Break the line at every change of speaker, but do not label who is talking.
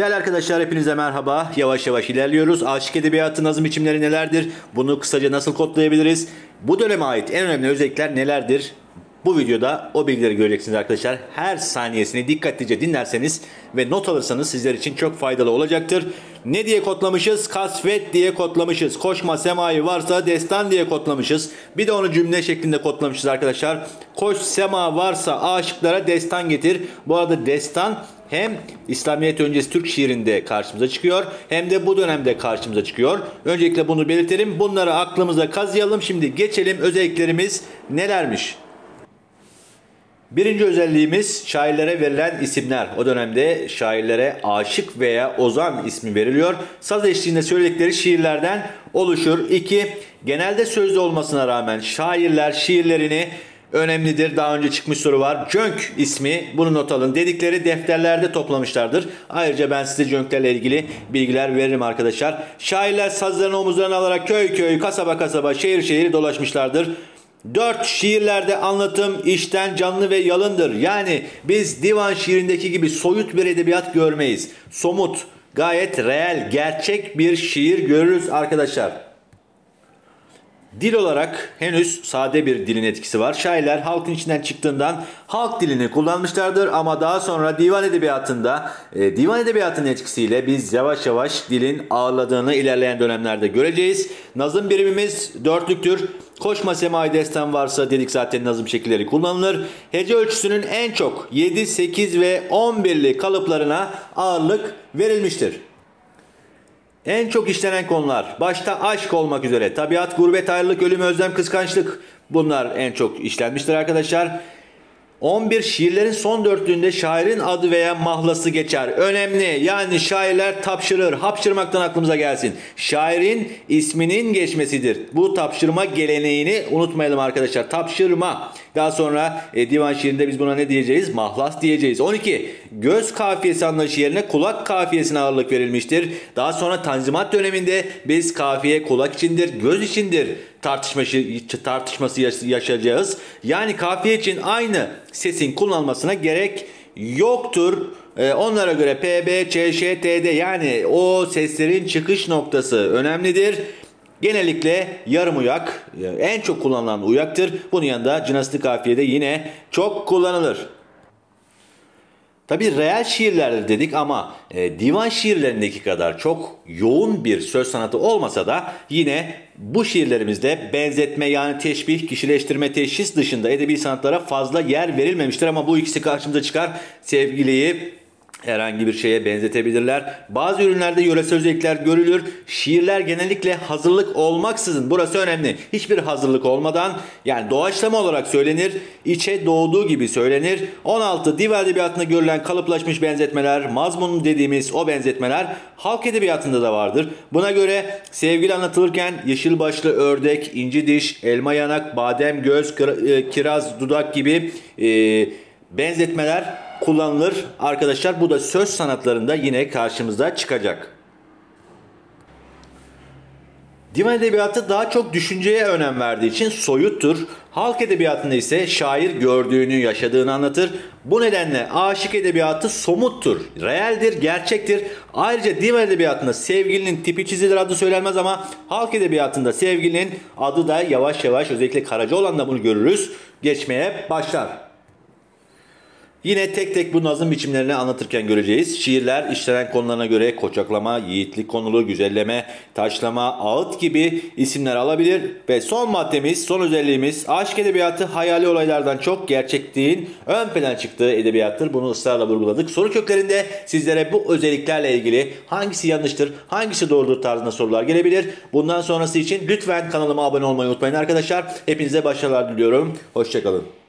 Değerli arkadaşlar hepinize merhaba. Yavaş yavaş ilerliyoruz. Aşık edebiyatı nazım biçimleri nelerdir? Bunu kısaca nasıl kodlayabiliriz? Bu döneme ait en önemli özellikler nelerdir? Bu videoda o bilgileri göreceksiniz arkadaşlar. Her saniyesini dikkatlice dinlerseniz ve not alırsanız sizler için çok faydalı olacaktır. Ne diye kodlamışız? Kasvet diye kodlamışız. Koşma semayı varsa destan diye kodlamışız. Bir de onu cümle şeklinde kodlamışız arkadaşlar. Koş sema varsa aşıklara destan getir. Bu arada destan hem İslamiyet öncesi Türk şiirinde karşımıza çıkıyor hem de bu dönemde karşımıza çıkıyor. Öncelikle bunu belirtelim. Bunları aklımıza kazıyalım. Şimdi geçelim özelliklerimiz nelermiş? Birinci özelliğimiz şairlere verilen isimler. O dönemde şairlere aşık veya ozan ismi veriliyor. Saz eşliğinde söyledikleri şiirlerden oluşur. İki, genelde sözlü olmasına rağmen şairler şiirlerini önemlidir. Daha önce çıkmış soru var. Cönk ismi bunu not alın. Dedikleri defterlerde toplamışlardır. Ayrıca ben size Cönklerle ilgili bilgiler veririm arkadaşlar. Şairler sazlarını omuzlarına alarak köy köy, kasaba kasaba, şehir şehir dolaşmışlardır. 4. Şiirlerde anlatım işten canlı ve yalındır. Yani biz divan şiirindeki gibi soyut bir edebiyat görmeyiz. Somut, gayet reel, gerçek bir şiir görürüz arkadaşlar. Dil olarak henüz sade bir dilin etkisi var. Şairler halkın içinden çıktığından halk dilini kullanmışlardır ama daha sonra divan edebiyatında e, divan edebiyatının etkisiyle biz yavaş yavaş dilin ağırladığını ilerleyen dönemlerde göreceğiz. Nazım birimimiz dörtlüktür. Koşma semai destan varsa dedik zaten nazım şekilleri kullanılır. Hece ölçüsünün en çok 7, 8 ve 11'li kalıplarına ağırlık verilmiştir. En çok işlenen konular. Başta aşk olmak üzere. Tabiat, gurbet, ayrılık, ölüm, özlem, kıskançlık. Bunlar en çok işlenmiştir arkadaşlar. 11 şiirlerin son dörtlüğünde şairin adı veya mahlası geçer. Önemli yani şairler tapşırır. Hapşırmaktan aklımıza gelsin. Şairin isminin geçmesidir. Bu tapşırma geleneğini unutmayalım arkadaşlar. Tapşırma. Daha sonra e, divan şiirinde biz buna ne diyeceğiz? Mahlas diyeceğiz. 12. Göz kafiyesi anlayışı yerine kulak kafiyesine ağırlık verilmiştir. Daha sonra Tanzimat döneminde biz kafiye kulak içindir, göz içindir tartışması, tartışması yaşayacağız. Yani kafiye için aynı sesin kullanılmasına gerek yoktur. Ee, onlara göre P, B, Ç, Ş, T, D yani o seslerin çıkış noktası önemlidir. Genellikle yarım uyak en çok kullanılan uyaktır. Bunun yanında cınaslı kafiyede yine çok kullanılır. Tabi reel şiirler dedik ama e, divan şiirlerindeki kadar çok yoğun bir söz sanatı olmasa da yine bu şiirlerimizde benzetme yani teşbih, kişileştirme, teşhis dışında edebi sanatlara fazla yer verilmemiştir ama bu ikisi karşımıza çıkar. Sevgiliyi herhangi bir şeye benzetebilirler. Bazı ürünlerde yöresel özellikler görülür. Şiirler genellikle hazırlık olmaksızın burası önemli. Hiçbir hazırlık olmadan yani doğaçlama olarak söylenir. içe doğduğu gibi söylenir. 16 diva edebiyatında görülen kalıplaşmış benzetmeler, mazmun dediğimiz o benzetmeler halk edebiyatında da vardır. Buna göre sevgili anlatılırken yeşil başlı ördek, inci diş, elma yanak, badem göz, e, kiraz dudak gibi e, benzetmeler kullanılır arkadaşlar. Bu da söz sanatlarında yine karşımıza çıkacak. Divan edebiyatı daha çok düşünceye önem verdiği için soyuttur. Halk edebiyatında ise şair gördüğünü, yaşadığını anlatır. Bu nedenle aşık edebiyatı somuttur, realdir, gerçektir. Ayrıca divan edebiyatında sevgilinin tipi çizilir adı söylenmez ama halk edebiyatında sevgilinin adı da yavaş yavaş özellikle Karaca olan bunu görürüz geçmeye başlar. Yine tek tek bu nazım biçimlerini anlatırken göreceğiz. Şiirler işlenen konularına göre koçaklama, yiğitlik konulu, güzelleme, taşlama, ağıt gibi isimler alabilir. Ve son maddemiz, son özelliğimiz aşk edebiyatı hayali olaylardan çok gerçekliğin ön plana çıktığı edebiyattır. Bunu ısrarla vurguladık. Soru köklerinde sizlere bu özelliklerle ilgili hangisi yanlıştır, hangisi doğrudur tarzında sorular gelebilir. Bundan sonrası için lütfen kanalıma abone olmayı unutmayın arkadaşlar. Hepinize başarılar diliyorum. Hoşçakalın.